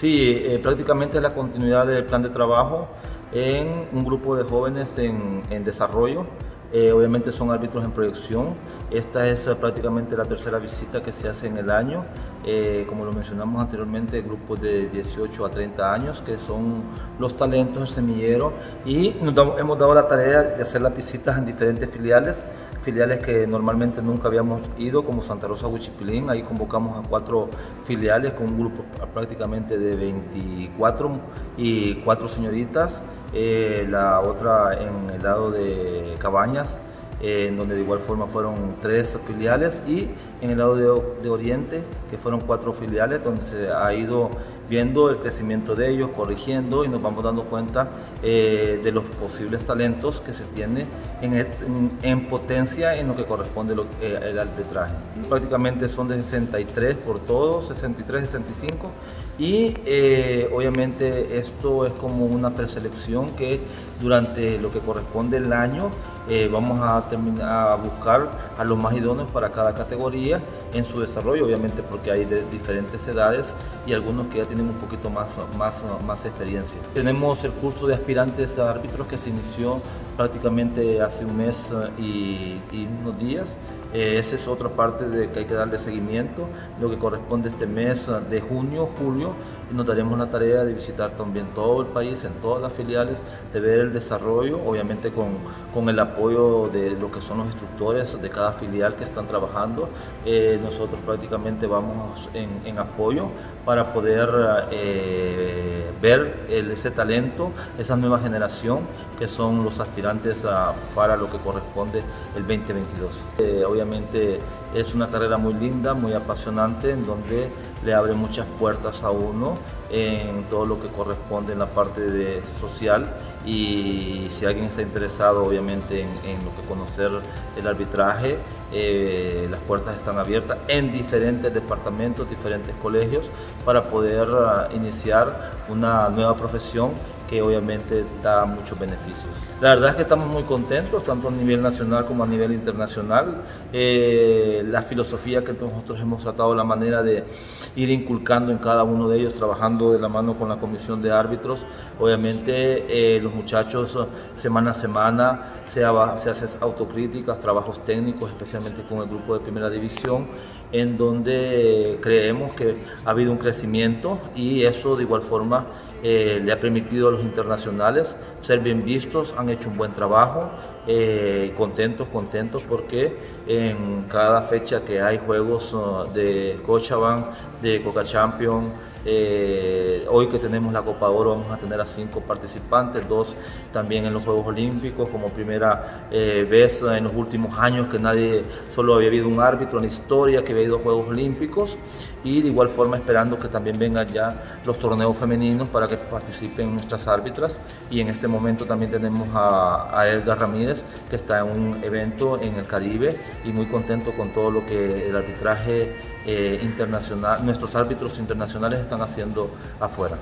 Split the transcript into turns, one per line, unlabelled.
Sí, eh, prácticamente es la continuidad del plan de trabajo en un grupo de jóvenes en, en desarrollo. Eh, obviamente son árbitros en proyección. Esta es eh, prácticamente la tercera visita que se hace en el año. Eh, como lo mencionamos anteriormente, grupos de 18 a 30 años, que son los talentos, el semillero. Y nos hemos dado la tarea de hacer las visitas en diferentes filiales, filiales que normalmente nunca habíamos ido, como Santa Rosa Huichipilín. Ahí convocamos a cuatro filiales con un grupo prácticamente de 24 y cuatro señoritas. Eh, la otra en el lado de Cabañas, eh, en donde de igual forma fueron tres filiales, y en el lado de, Oriente, que fueron cuatro filiales, donde se ha ido viendo el crecimiento de ellos, corrigiendo y nos vamos dando cuenta eh, de los posibles talentos que se tiene en, potencia en lo que corresponde el arbitraje. Prácticamente son de 63 por todos, 63, 65 y eh, obviamente esto es como una preselección que durante lo que corresponde el año eh, vamos a, terminar, a buscar a los más idóneos para cada categoría en su desarrollo, obviamente porque hay de diferentes edades y algunos que ya tienen un poquito más, más, más experiencia. Tenemos el curso de aspirantes a árbitros que se inició prácticamente hace un mes eh, y, unos días. Eh, esa es otra parte de que hay que darle seguimiento, lo que corresponde este mes eh, de junio, julio, nos daremos la tarea de visitar también todo el país, en todas las filiales, de ver el desarrollo, obviamente con, con el apoyo de lo que son los instructores de cada filial que están trabajando. nosotros prácticamente vamos en, apoyo para poder ver ese talento, esa nueva generación que son los aspirantes para lo que corresponde el 2022. Eh, obviamente es una carrera muy linda, muy apasionante, en donde le abre muchas puertas a uno en todo lo que corresponde en la parte de social. Y si alguien está interesado obviamente en, lo que conocer el arbitraje, eh, las puertas están abiertas en diferentes departamentos, diferentes colegios para poder ah, iniciar una nueva profesión que obviamente da muchos beneficios. La verdad es que estamos muy contentos, tanto a nivel nacional como a nivel internacional. Eh, la filosofía que nosotros hemos tratado, la manera de ir inculcando en cada uno de ellos, trabajando de la mano con la comisión de árbitros. Obviamente eh, los muchachos semana a semana se, se hacen autocríticas, trabajos técnicos, especialmente con el grupo de primera división, en donde creemos que ha habido un crecimiento y eso de igual forma eh, le ha permitido a los internacionales ser bien vistos, han hecho un buen trabajo, eh, contentos, contentos porque en cada fecha que hay juegos uh, de Cochabamba, de Coca Champions, eh, hoy que tenemos la Copa Oro vamos a tener a cinco participantes, dos también en los Juegos Olímpicos, como primera eh, vez en los últimos años que nadie, solo había habido un árbitro en la historia que había ido a Juegos Olímpicos y de igual forma esperando que también vengan ya los torneos femeninos para que participen nuestras árbitras y en este momento también tenemos a, a Edgar Ramírez que está en un evento en el Caribe y muy contento con todo lo que el arbitraje eh, internacional, nuestros árbitros internacionales están haciendo afuera.